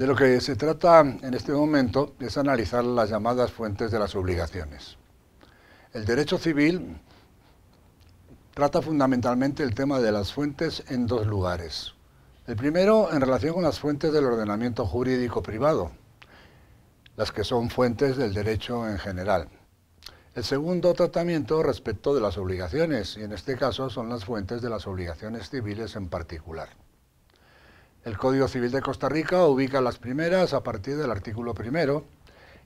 De lo que se trata en este momento es analizar las llamadas fuentes de las obligaciones. El derecho civil trata fundamentalmente el tema de las fuentes en dos lugares. El primero en relación con las fuentes del ordenamiento jurídico privado, las que son fuentes del derecho en general. El segundo tratamiento respecto de las obligaciones, y en este caso son las fuentes de las obligaciones civiles en particular. El Código Civil de Costa Rica ubica las primeras a partir del artículo primero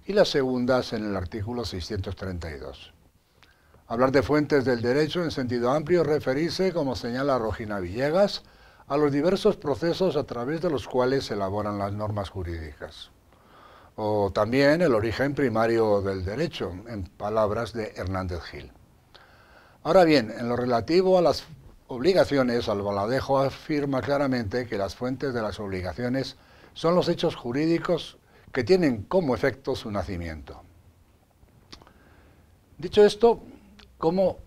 y las segundas en el artículo 632. Hablar de fuentes del derecho en sentido amplio referirse, como señala Rogina Villegas, a los diversos procesos a través de los cuales se elaboran las normas jurídicas. O también el origen primario del derecho, en palabras de Hernández Gil. Ahora bien, en lo relativo a las obligaciones, Albaladejo afirma claramente que las fuentes de las obligaciones son los hechos jurídicos que tienen como efecto su nacimiento. Dicho esto, ¿cómo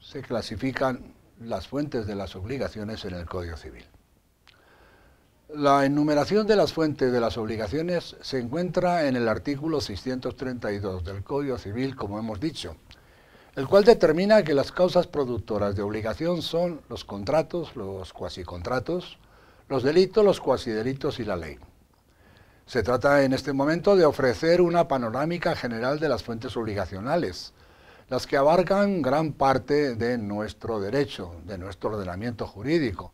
se clasifican las fuentes de las obligaciones en el Código Civil? La enumeración de las fuentes de las obligaciones se encuentra en el artículo 632 del Código Civil, como hemos dicho, el cual determina que las causas productoras de obligación son los contratos, los cuasicontratos, los delitos, los cuasidelitos y la ley. Se trata en este momento de ofrecer una panorámica general de las fuentes obligacionales, las que abarcan gran parte de nuestro derecho, de nuestro ordenamiento jurídico,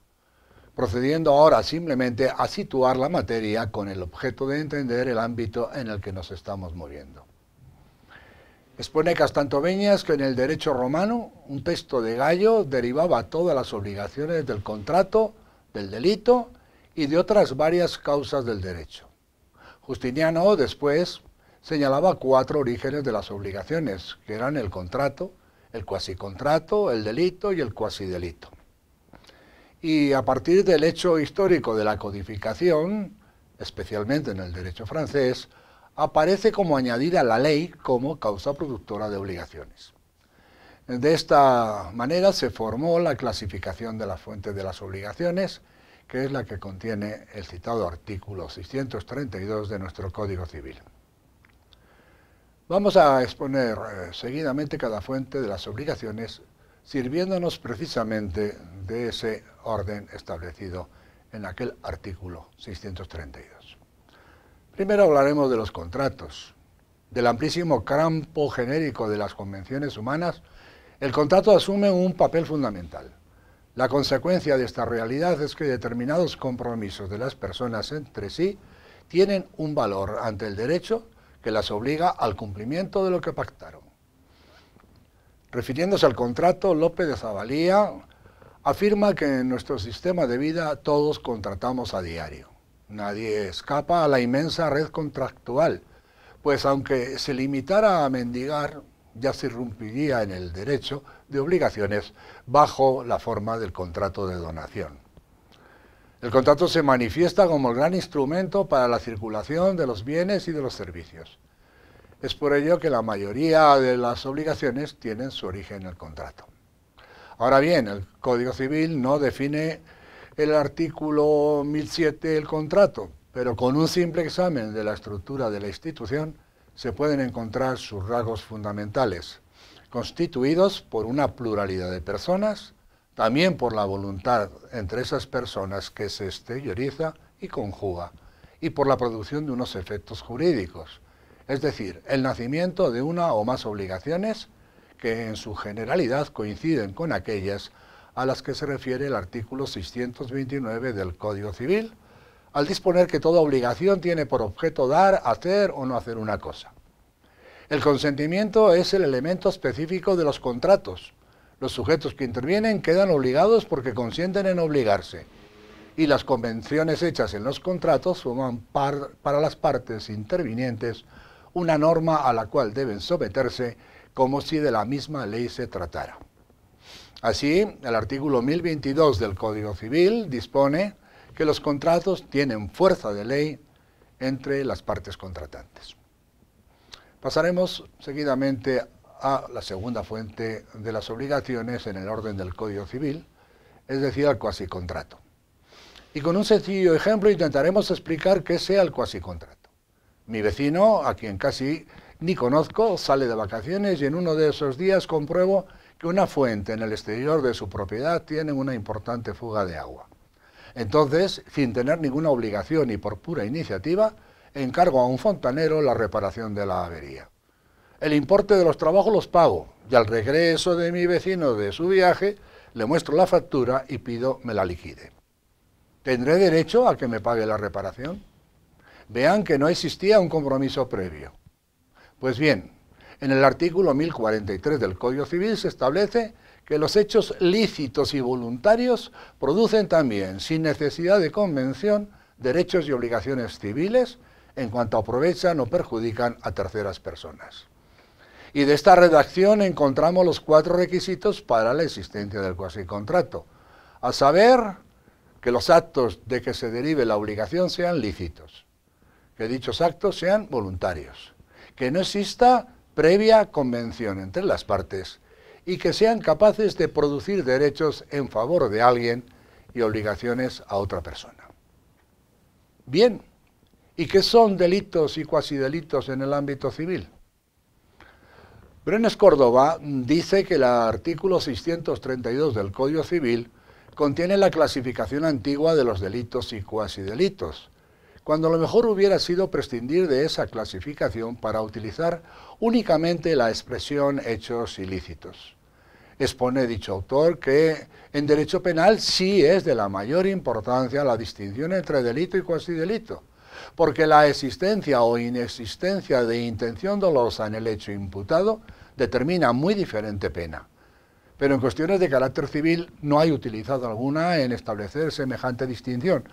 procediendo ahora simplemente a situar la materia con el objeto de entender el ámbito en el que nos estamos moviendo. Expone Castantoveñas que en el derecho romano un texto de Gallo derivaba todas las obligaciones del contrato, del delito y de otras varias causas del derecho. Justiniano después señalaba cuatro orígenes de las obligaciones, que eran el contrato, el cuasicontrato, el delito y el cuasidelito. Y a partir del hecho histórico de la codificación, especialmente en el derecho francés, aparece como añadir a la ley como causa productora de obligaciones. De esta manera se formó la clasificación de las fuentes de las obligaciones, que es la que contiene el citado artículo 632 de nuestro Código Civil. Vamos a exponer eh, seguidamente cada fuente de las obligaciones, sirviéndonos precisamente de ese orden establecido en aquel artículo 632. Primero hablaremos de los contratos. Del amplísimo campo genérico de las convenciones humanas, el contrato asume un papel fundamental. La consecuencia de esta realidad es que determinados compromisos de las personas entre sí tienen un valor ante el derecho que las obliga al cumplimiento de lo que pactaron. Refiriéndose al contrato, López de Zavalía afirma que en nuestro sistema de vida todos contratamos a diario. Nadie escapa a la inmensa red contractual, pues aunque se limitara a mendigar, ya se irrumpiría en el derecho de obligaciones bajo la forma del contrato de donación. El contrato se manifiesta como el gran instrumento para la circulación de los bienes y de los servicios. Es por ello que la mayoría de las obligaciones tienen su origen en el contrato. Ahora bien, el Código Civil no define el artículo 1007 del contrato, pero con un simple examen de la estructura de la institución se pueden encontrar sus rasgos fundamentales, constituidos por una pluralidad de personas, también por la voluntad entre esas personas que se exterioriza y conjuga, y por la producción de unos efectos jurídicos, es decir, el nacimiento de una o más obligaciones que en su generalidad coinciden con aquellas a las que se refiere el artículo 629 del Código Civil, al disponer que toda obligación tiene por objeto dar, hacer o no hacer una cosa. El consentimiento es el elemento específico de los contratos. Los sujetos que intervienen quedan obligados porque consienten en obligarse. Y las convenciones hechas en los contratos forman para las partes intervinientes una norma a la cual deben someterse como si de la misma ley se tratara. Así, el artículo 1022 del Código Civil dispone que los contratos tienen fuerza de ley entre las partes contratantes. Pasaremos seguidamente a la segunda fuente de las obligaciones en el orden del Código Civil, es decir, al cuasicontrato. Y con un sencillo ejemplo intentaremos explicar qué sea el cuasicontrato. Mi vecino, a quien casi ni conozco, sale de vacaciones y en uno de esos días compruebo que una fuente en el exterior de su propiedad tiene una importante fuga de agua. Entonces, sin tener ninguna obligación y por pura iniciativa, encargo a un fontanero la reparación de la avería. El importe de los trabajos los pago y al regreso de mi vecino de su viaje le muestro la factura y pido me la liquide. ¿Tendré derecho a que me pague la reparación? Vean que no existía un compromiso previo. Pues bien, en el artículo 1043 del Código Civil se establece que los hechos lícitos y voluntarios producen también, sin necesidad de convención, derechos y obligaciones civiles en cuanto aprovechan o perjudican a terceras personas. Y de esta redacción encontramos los cuatro requisitos para la existencia del cuasi-contrato, a saber, que los actos de que se derive la obligación sean lícitos, que dichos actos sean voluntarios, que no exista previa convención entre las partes y que sean capaces de producir derechos en favor de alguien y obligaciones a otra persona. Bien, ¿y qué son delitos y cuasi delitos en el ámbito civil? Brenes Córdoba dice que el artículo 632 del Código Civil contiene la clasificación antigua de los delitos y cuasi delitos, cuando lo mejor hubiera sido prescindir de esa clasificación para utilizar únicamente la expresión hechos ilícitos. Expone dicho autor que en derecho penal sí es de la mayor importancia la distinción entre delito y cuasi delito, porque la existencia o inexistencia de intención dolosa en el hecho imputado determina muy diferente pena. Pero en cuestiones de carácter civil no hay utilizado alguna en establecer semejante distinción,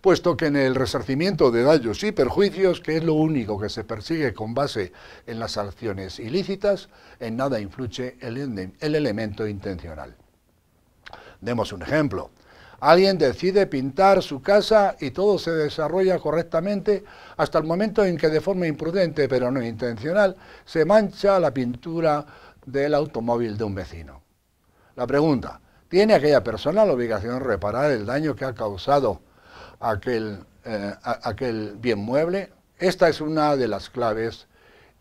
puesto que en el resarcimiento de daños y perjuicios, que es lo único que se persigue con base en las acciones ilícitas, en nada influye el, el elemento intencional. Demos un ejemplo. Alguien decide pintar su casa y todo se desarrolla correctamente hasta el momento en que de forma imprudente pero no intencional se mancha la pintura del automóvil de un vecino. La pregunta, ¿tiene aquella persona la obligación de reparar el daño que ha causado aquel, eh, aquel bien mueble? Esta es una de las claves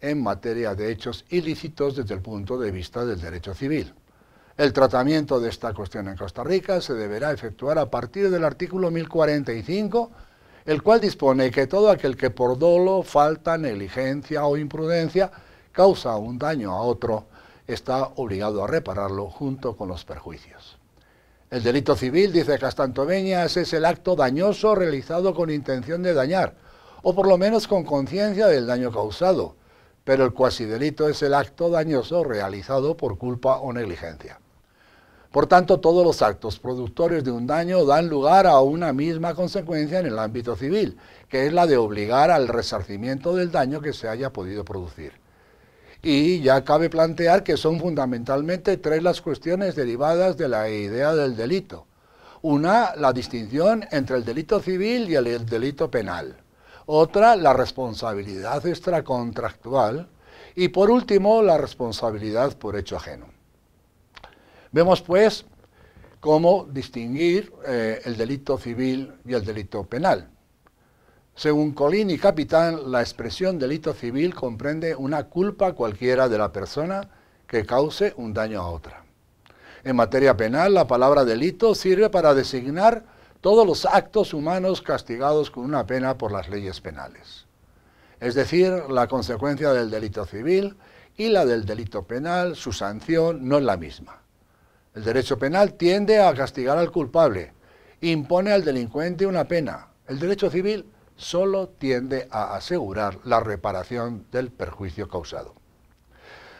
en materia de hechos ilícitos desde el punto de vista del derecho civil. El tratamiento de esta cuestión en Costa Rica se deberá efectuar a partir del artículo 1045, el cual dispone que todo aquel que por dolo, falta, negligencia o imprudencia causa un daño a otro, está obligado a repararlo junto con los perjuicios. El delito civil, dice Castantoveñas, es el acto dañoso realizado con intención de dañar, o por lo menos con conciencia del daño causado, pero el cuasidelito es el acto dañoso realizado por culpa o negligencia. Por tanto, todos los actos productores de un daño dan lugar a una misma consecuencia en el ámbito civil, que es la de obligar al resarcimiento del daño que se haya podido producir. Y ya cabe plantear que son fundamentalmente tres las cuestiones derivadas de la idea del delito. Una, la distinción entre el delito civil y el delito penal. Otra, la responsabilidad extracontractual. Y por último, la responsabilidad por hecho ajeno. Vemos pues cómo distinguir eh, el delito civil y el delito penal. Según Colín y Capitán, la expresión delito civil comprende una culpa cualquiera de la persona que cause un daño a otra. En materia penal, la palabra delito sirve para designar todos los actos humanos castigados con una pena por las leyes penales. Es decir, la consecuencia del delito civil y la del delito penal, su sanción no es la misma. El derecho penal tiende a castigar al culpable, impone al delincuente una pena. El derecho civil solo tiende a asegurar la reparación del perjuicio causado.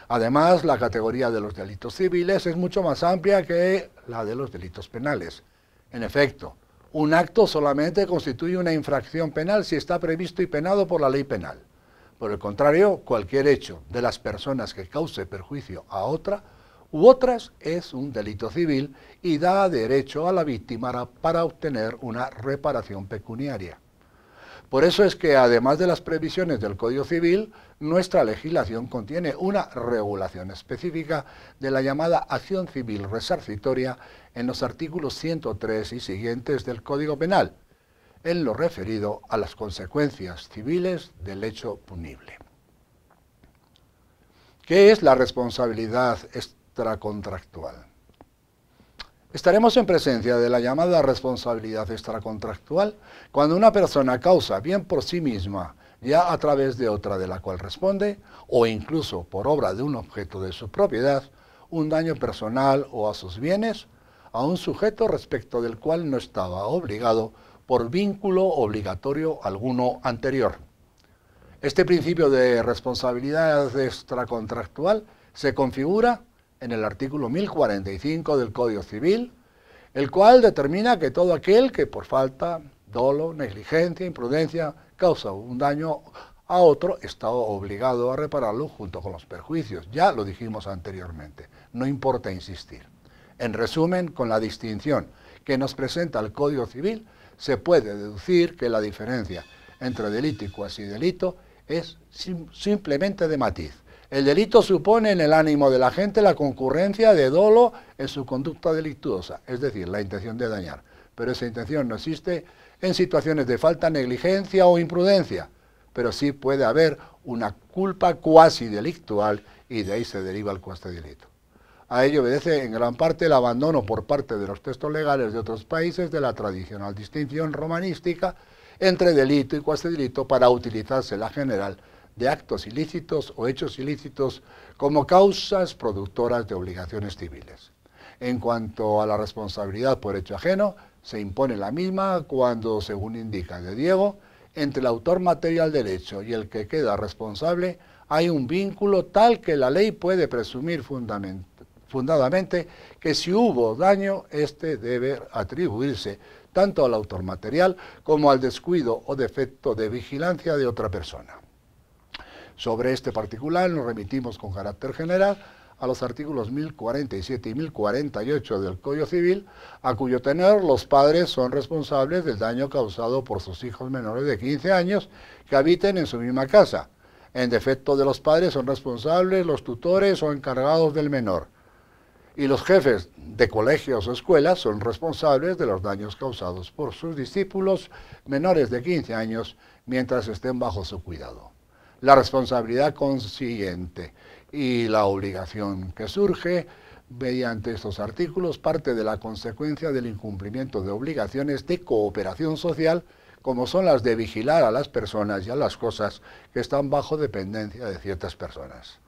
Además, la categoría de los delitos civiles es mucho más amplia que la de los delitos penales. En efecto, un acto solamente constituye una infracción penal si está previsto y penado por la ley penal. Por el contrario, cualquier hecho de las personas que cause perjuicio a otra u otras es un delito civil y da derecho a la víctima para obtener una reparación pecuniaria. Por eso es que además de las previsiones del Código Civil, nuestra legislación contiene una regulación específica de la llamada acción civil resarcitoria en los artículos 103 y siguientes del Código Penal, en lo referido a las consecuencias civiles del hecho punible. ¿Qué es la responsabilidad extracontractual? Estaremos en presencia de la llamada responsabilidad extracontractual cuando una persona causa bien por sí misma, ya a través de otra de la cual responde, o incluso por obra de un objeto de su propiedad, un daño personal o a sus bienes, a un sujeto respecto del cual no estaba obligado por vínculo obligatorio alguno anterior. Este principio de responsabilidad extracontractual se configura en el artículo 1045 del Código Civil, el cual determina que todo aquel que por falta, dolo, negligencia, imprudencia, causa un daño a otro, está obligado a repararlo junto con los perjuicios. Ya lo dijimos anteriormente, no importa insistir. En resumen, con la distinción que nos presenta el Código Civil, se puede deducir que la diferencia entre delito y cuasi delito es simplemente de matiz. El delito supone en el ánimo de la gente la concurrencia de dolo en su conducta delictuosa, es decir, la intención de dañar. Pero esa intención no existe en situaciones de falta, negligencia o imprudencia, pero sí puede haber una culpa cuasi delictual y de ahí se deriva el delito. A ello obedece en gran parte el abandono por parte de los textos legales de otros países de la tradicional distinción romanística entre delito y cuasi delito para utilizarse la general de actos ilícitos o hechos ilícitos como causas productoras de obligaciones civiles. En cuanto a la responsabilidad por hecho ajeno, se impone la misma cuando, según indica de Diego, entre el autor material del hecho y el que queda responsable hay un vínculo tal que la ley puede presumir fundadamente que si hubo daño, este debe atribuirse tanto al autor material como al descuido o defecto de vigilancia de otra persona. Sobre este particular nos remitimos con carácter general a los artículos 1047 y 1048 del Código Civil, a cuyo tener los padres son responsables del daño causado por sus hijos menores de 15 años que habiten en su misma casa. En defecto de los padres son responsables los tutores o encargados del menor y los jefes de colegios o escuelas son responsables de los daños causados por sus discípulos menores de 15 años mientras estén bajo su cuidado. La responsabilidad consiguiente y la obligación que surge mediante estos artículos parte de la consecuencia del incumplimiento de obligaciones de cooperación social como son las de vigilar a las personas y a las cosas que están bajo dependencia de ciertas personas.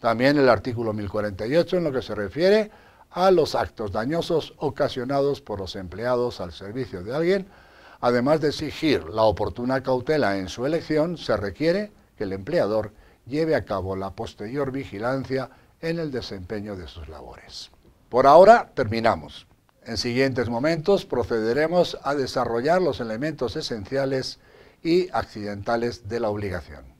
También el artículo 1048 en lo que se refiere a los actos dañosos ocasionados por los empleados al servicio de alguien, además de exigir la oportuna cautela en su elección, se requiere que el empleador lleve a cabo la posterior vigilancia en el desempeño de sus labores. Por ahora terminamos. En siguientes momentos procederemos a desarrollar los elementos esenciales y accidentales de la obligación.